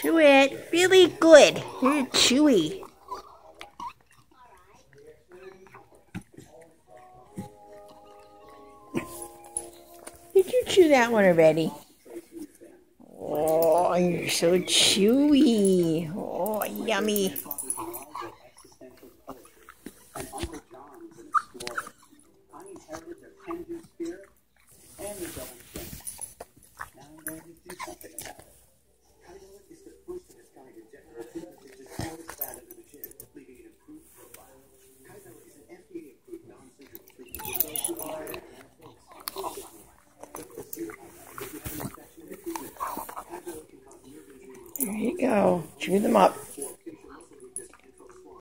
Chew it. Really good. You're chewy. Did you chew that one already? Oh, you're so chewy. Oh, yummy. There you go. Chew them up.